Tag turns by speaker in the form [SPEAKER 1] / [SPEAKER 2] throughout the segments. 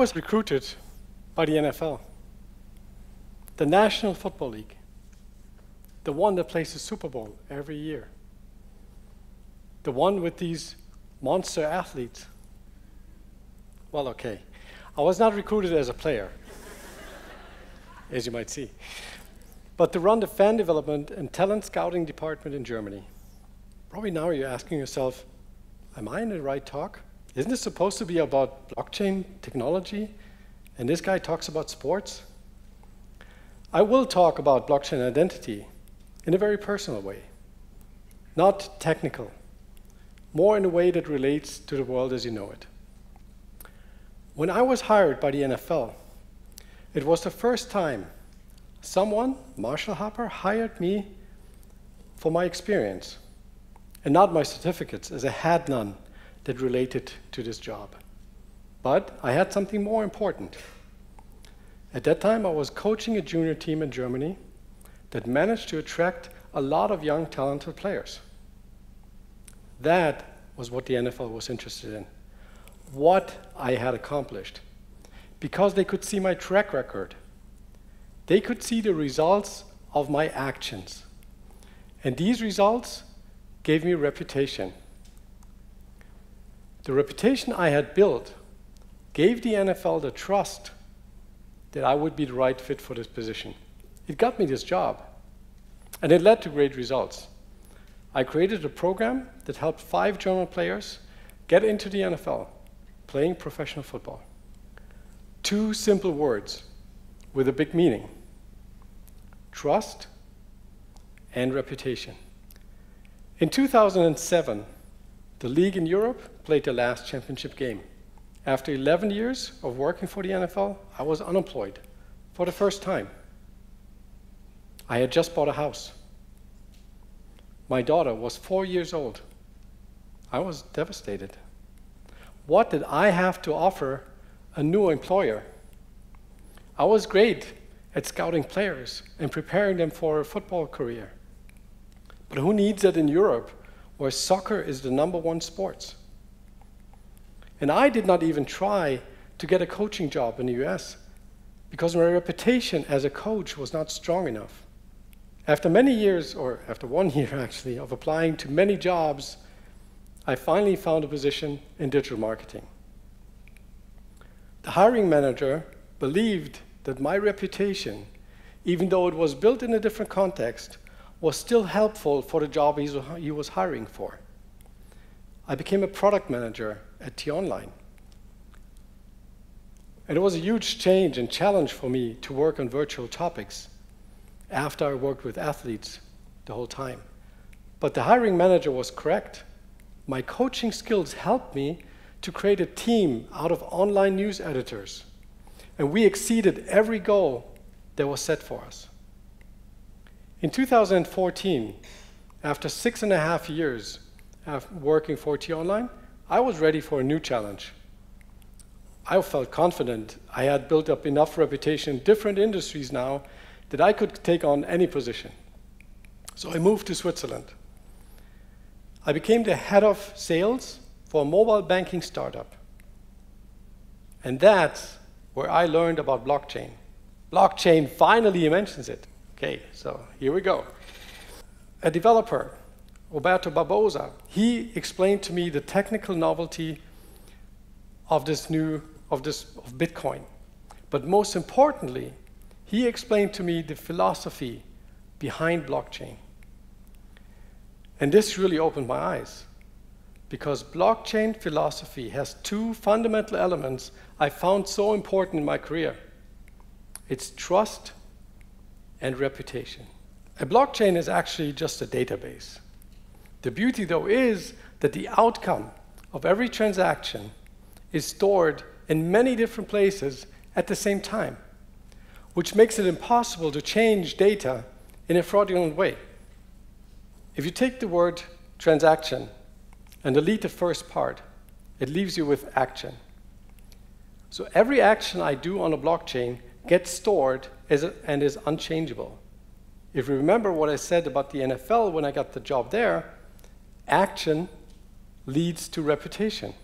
[SPEAKER 1] was recruited by the NFL, the National Football League, the one that plays the Super Bowl every year, the one with these monster athletes. Well, okay. I was not recruited as a player, as you might see, but to run the fan development and talent scouting department in Germany. Probably now you're asking yourself, am I in the right talk? Isn't this supposed to be about blockchain technology? And this guy talks about sports? I will talk about blockchain identity in a very personal way, not technical, more in a way that relates to the world as you know it. When I was hired by the NFL, it was the first time someone, Marshall Harper, hired me for my experience and not my certificates, as I had none that related to this job. But I had something more important. At that time, I was coaching a junior team in Germany that managed to attract a lot of young, talented players. That was what the NFL was interested in, what I had accomplished. Because they could see my track record, they could see the results of my actions. And these results gave me reputation. The reputation I had built gave the NFL the trust that I would be the right fit for this position. It got me this job, and it led to great results. I created a program that helped five German players get into the NFL, playing professional football. Two simple words with a big meaning trust and reputation. In 2007, the league in Europe played the last championship game. After 11 years of working for the NFL, I was unemployed for the first time. I had just bought a house. My daughter was four years old. I was devastated. What did I have to offer a new employer? I was great at scouting players and preparing them for a football career. But who needs it in Europe, where soccer is the number one sport? And I did not even try to get a coaching job in the US because my reputation as a coach was not strong enough. After many years, or after one year actually, of applying to many jobs, I finally found a position in digital marketing. The hiring manager believed that my reputation, even though it was built in a different context, was still helpful for the job he was hiring for. I became a product manager at T-Online. And it was a huge change and challenge for me to work on virtual topics after I worked with athletes the whole time. But the hiring manager was correct. My coaching skills helped me to create a team out of online news editors. And we exceeded every goal that was set for us. In 2014, after six and a half years of working for T-Online, I was ready for a new challenge. I felt confident. I had built up enough reputation in different industries now that I could take on any position. So I moved to Switzerland. I became the head of sales for a mobile banking startup. And that's where I learned about blockchain. Blockchain finally mentions it. Okay, so here we go. A developer, Roberto Barbosa, he explained to me the technical novelty of this new, of this, of Bitcoin. But most importantly, he explained to me the philosophy behind blockchain. And this really opened my eyes because blockchain philosophy has two fundamental elements I found so important in my career. It's trust and reputation. A blockchain is actually just a database. The beauty, though, is that the outcome of every transaction is stored in many different places at the same time, which makes it impossible to change data in a fraudulent way. If you take the word transaction and delete the first part, it leaves you with action. So every action I do on a blockchain gets stored and is unchangeable. If you remember what I said about the NFL when I got the job there, action leads to reputation.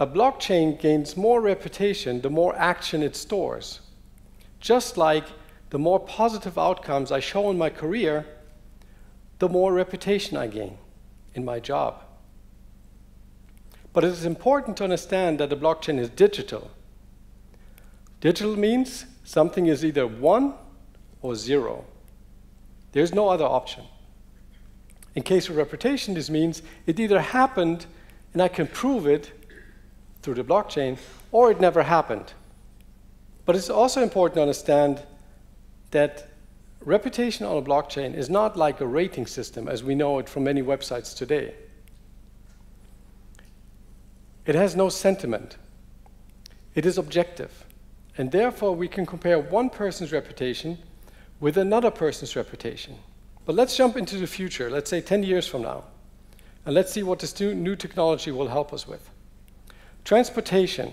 [SPEAKER 1] A blockchain gains more reputation the more action it stores. Just like the more positive outcomes I show in my career, the more reputation I gain in my job. But it is important to understand that the blockchain is digital. Digital means something is either one or zero. There's no other option. In case of reputation, this means it either happened and I can prove it through the blockchain, or it never happened. But it's also important to understand that reputation on a blockchain is not like a rating system as we know it from many websites today. It has no sentiment. It is objective. And therefore, we can compare one person's reputation with another person's reputation. But let's jump into the future, let's say 10 years from now, and let's see what this new technology will help us with. Transportation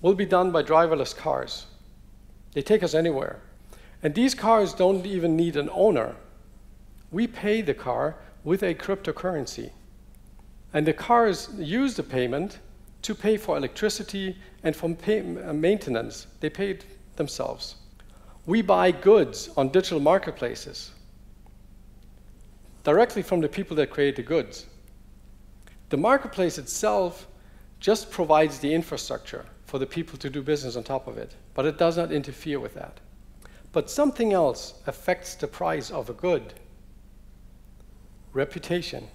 [SPEAKER 1] will be done by driverless cars. They take us anywhere. And these cars don't even need an owner. We pay the car with a cryptocurrency. And the cars use the payment to pay for electricity and for uh, maintenance. They pay themselves. We buy goods on digital marketplaces directly from the people that create the goods. The marketplace itself just provides the infrastructure for the people to do business on top of it, but it does not interfere with that. But something else affects the price of a good reputation.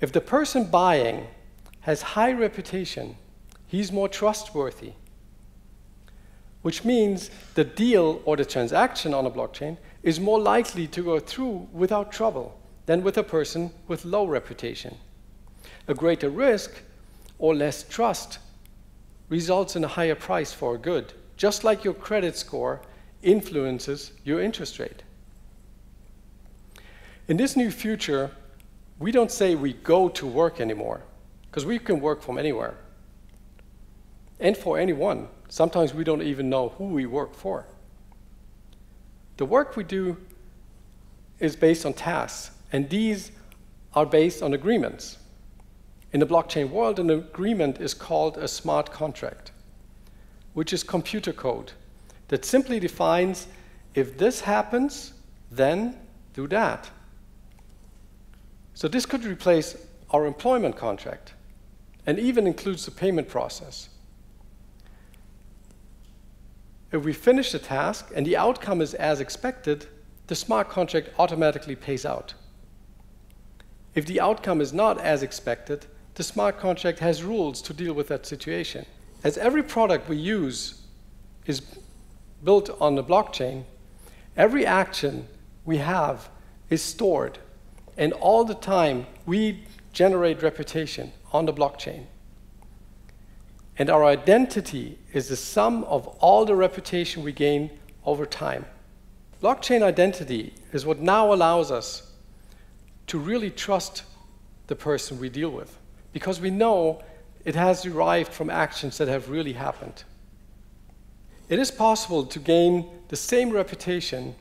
[SPEAKER 1] If the person buying has high reputation, he's more trustworthy, which means the deal or the transaction on a blockchain is more likely to go through without trouble than with a person with low reputation. A greater risk or less trust results in a higher price for a good just like your credit score influences your interest rate. In this new future, we don't say we go to work anymore, because we can work from anywhere. And for anyone. Sometimes we don't even know who we work for. The work we do is based on tasks, and these are based on agreements. In the blockchain world, an agreement is called a smart contract which is computer code that simply defines if this happens, then do that. So this could replace our employment contract and even includes the payment process. If we finish the task and the outcome is as expected, the smart contract automatically pays out. If the outcome is not as expected, the smart contract has rules to deal with that situation. As every product we use is built on the blockchain, every action we have is stored. And all the time, we generate reputation on the blockchain. And our identity is the sum of all the reputation we gain over time. Blockchain identity is what now allows us to really trust the person we deal with because we know it has derived from actions that have really happened. It is possible to gain the same reputation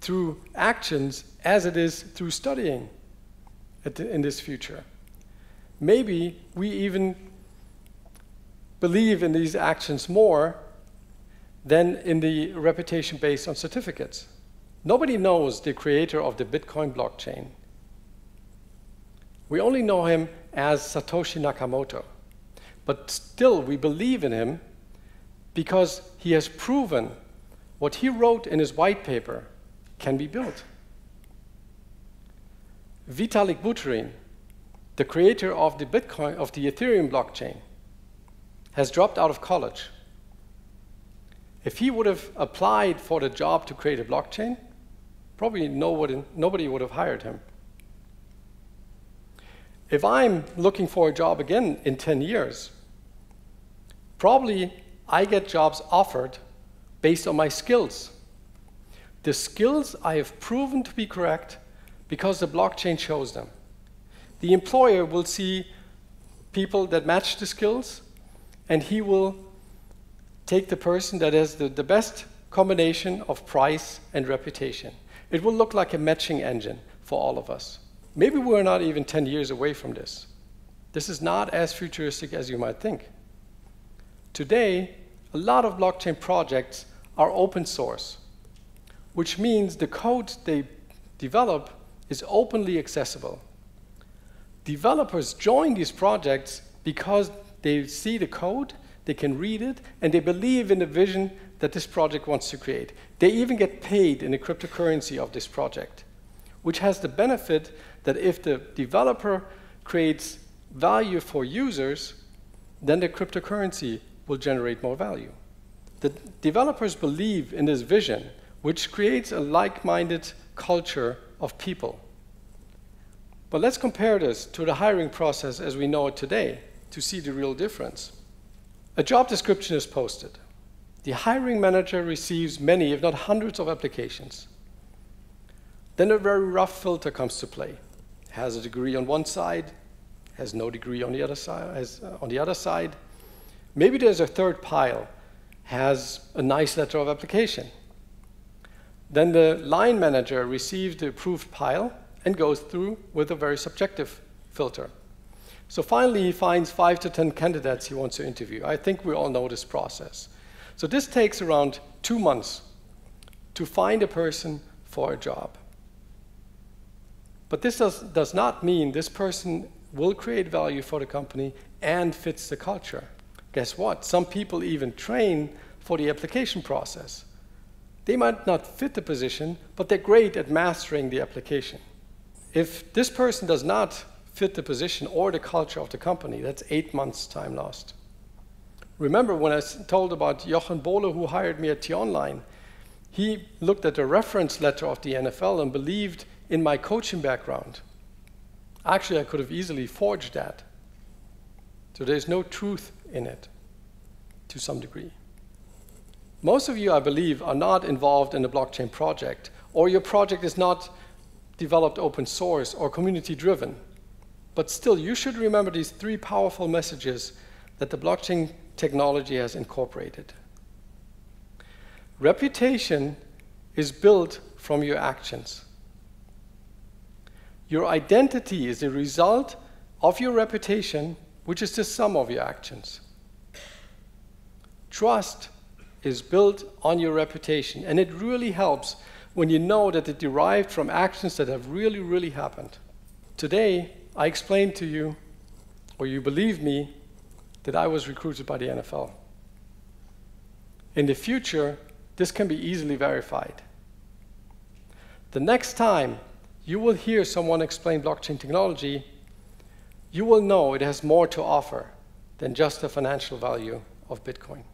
[SPEAKER 1] through actions as it is through studying in this future. Maybe we even believe in these actions more than in the reputation based on certificates. Nobody knows the creator of the Bitcoin blockchain. We only know him as Satoshi Nakamoto. But still, we believe in him because he has proven what he wrote in his white paper can be built. Vitalik Buterin, the creator of the Bitcoin, of the Ethereum blockchain, has dropped out of college. If he would have applied for the job to create a blockchain, probably nobody, nobody would have hired him. If I'm looking for a job again in 10 years, probably I get jobs offered based on my skills. The skills I have proven to be correct because the blockchain shows them. The employer will see people that match the skills, and he will take the person that has the, the best combination of price and reputation. It will look like a matching engine for all of us. Maybe we're not even 10 years away from this. This is not as futuristic as you might think. Today, a lot of blockchain projects are open source, which means the code they develop is openly accessible. Developers join these projects because they see the code, they can read it, and they believe in the vision that this project wants to create. They even get paid in the cryptocurrency of this project, which has the benefit that if the developer creates value for users, then the cryptocurrency will generate more value. The developers believe in this vision, which creates a like-minded culture of people. But let's compare this to the hiring process as we know it today to see the real difference. A job description is posted. The hiring manager receives many, if not hundreds, of applications. Then a very rough filter comes to play. Has a degree on one side, has no degree on the other side. Has, uh, on the other side, maybe there's a third pile, has a nice letter of application. Then the line manager receives the approved pile and goes through with a very subjective filter. So finally, he finds five to 10 candidates he wants to interview. I think we all know this process. So this takes around two months to find a person for a job. But this does, does not mean this person will create value for the company and fits the culture. Guess what? Some people even train for the application process. They might not fit the position, but they're great at mastering the application. If this person does not fit the position or the culture of the company, that's eight months time lost. Remember when I told about Jochen Bohle who hired me at T-Online, he looked at the reference letter of the NFL and believed in my coaching background. Actually, I could have easily forged that. So there's no truth in it to some degree. Most of you, I believe, are not involved in a blockchain project, or your project is not developed open source or community driven. But still, you should remember these three powerful messages that the blockchain technology has incorporated. Reputation is built from your actions. Your identity is the result of your reputation, which is the sum of your actions. Trust is built on your reputation, and it really helps when you know that it derived from actions that have really, really happened. Today, I explained to you, or you believe me, that I was recruited by the NFL. In the future, this can be easily verified. The next time you will hear someone explain blockchain technology, you will know it has more to offer than just the financial value of Bitcoin.